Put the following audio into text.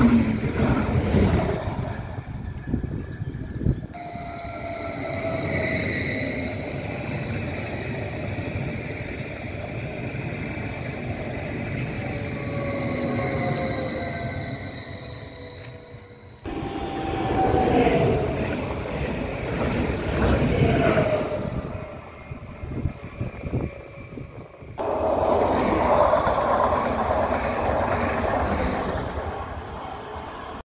Mm-hmm.